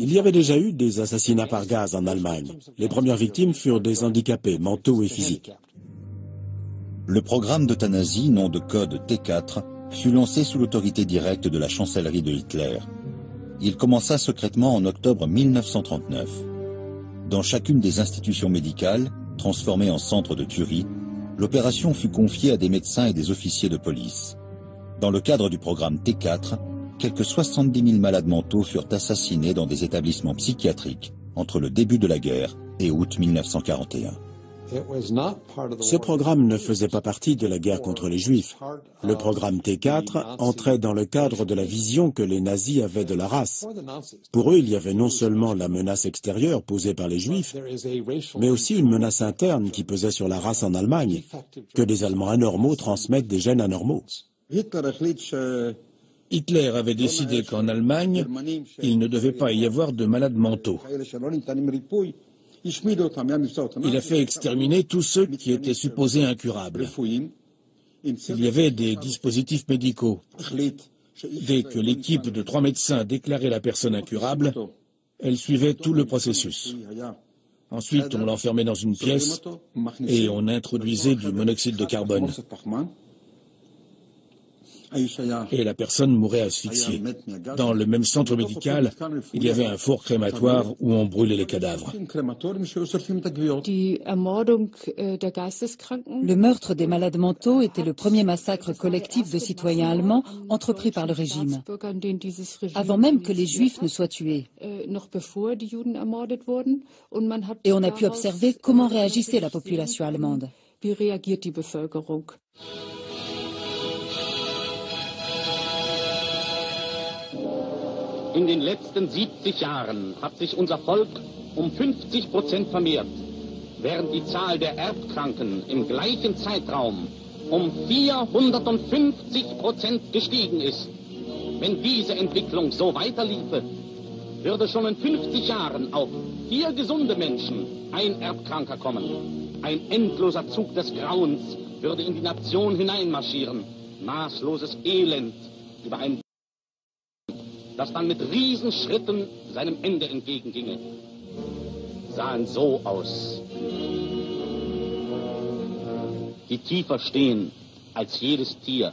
Il y avait déjà eu des assassinats par gaz en Allemagne. Les premières victimes furent des handicapés mentaux et physiques. Le programme d'euthanasie, nom de code T4, fut lancé sous l'autorité directe de la chancellerie de Hitler. Il commença secrètement en octobre 1939. Dans chacune des institutions médicales, transformées en centres de tuerie, l'opération fut confiée à des médecins et des officiers de police. Dans le cadre du programme T4, quelques 70 000 malades mentaux furent assassinés dans des établissements psychiatriques entre le début de la guerre et août 1941. Ce programme ne faisait pas partie de la guerre contre les Juifs. Le programme T4 entrait dans le cadre de la vision que les nazis avaient de la race. Pour eux, il y avait non seulement la menace extérieure posée par les Juifs, mais aussi une menace interne qui pesait sur la race en Allemagne, que des Allemands anormaux transmettent des gènes anormaux. Hitler avait décidé qu'en Allemagne, il ne devait pas y avoir de malades mentaux. Il a fait exterminer tous ceux qui étaient supposés incurables. Il y avait des dispositifs médicaux. Dès que l'équipe de trois médecins déclarait la personne incurable, elle suivait tout le processus. Ensuite, on l'enfermait dans une pièce et on introduisait du monoxyde de carbone et la personne mourait asphyxiée. Dans le même centre médical, il y avait un four crématoire où on brûlait les cadavres. Le meurtre des malades mentaux était le premier massacre collectif de citoyens allemands entrepris par le régime, avant même que les juifs ne soient tués. Et on a pu observer comment réagissait la population allemande. In den letzten 70 Jahren hat sich unser Volk um 50 Prozent vermehrt, während die Zahl der Erbkranken im gleichen Zeitraum um 450 Prozent gestiegen ist. Wenn diese Entwicklung so weiterliefe, würde schon in 50 Jahren auf vier gesunde Menschen ein Erbkranker kommen. Ein endloser Zug des Grauens würde in die Nation hineinmarschieren. Maßloses Elend über ein das dann mit Riesenschritten seinem Ende entgegenginge, sahen so aus. Die tiefer stehen als jedes Tier.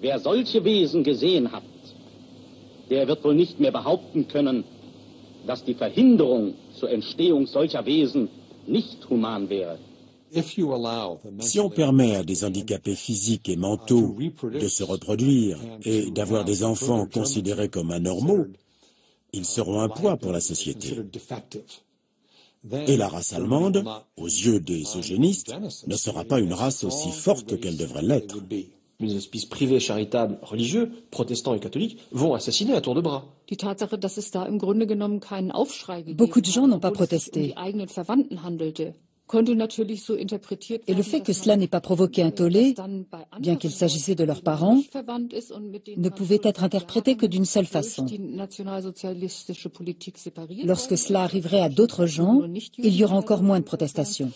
Wer solche Wesen gesehen hat, der wird wohl nicht mehr behaupten können, dass die Verhinderung zur Entstehung solcher Wesen nicht human wäre. Si on permet à des handicapés physiques et mentaux de se reproduire et d'avoir des enfants considérés comme anormaux, ils seront un poids pour la société. Et la race allemande, aux yeux des eugénistes, ne sera pas une race aussi forte qu'elle devrait l'être. Les hospices privés, charitables, religieux, protestants et catholiques vont assassiner à tour de bras. Beaucoup de gens n'ont pas protesté. Et le fait que cela n'ait pas provoqué un tollé, bien qu'il s'agissait de leurs parents, ne pouvait être interprété que d'une seule façon. Lorsque cela arriverait à d'autres gens, il y aura encore moins de protestations.